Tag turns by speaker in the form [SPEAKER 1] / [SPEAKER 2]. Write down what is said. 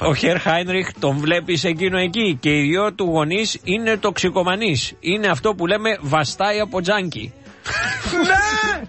[SPEAKER 1] Ο Χερ Χάινριχ τον βλέπεις εκείνο εκεί και οι δυο του γονείς είναι τοξικομανείς. Είναι αυτό που λέμε βαστάει από τζάνκι.
[SPEAKER 2] ναι!